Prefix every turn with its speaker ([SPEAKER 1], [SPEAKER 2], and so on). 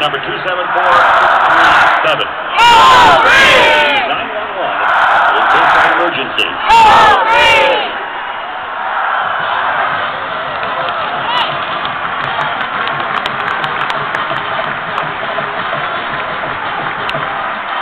[SPEAKER 1] Number 274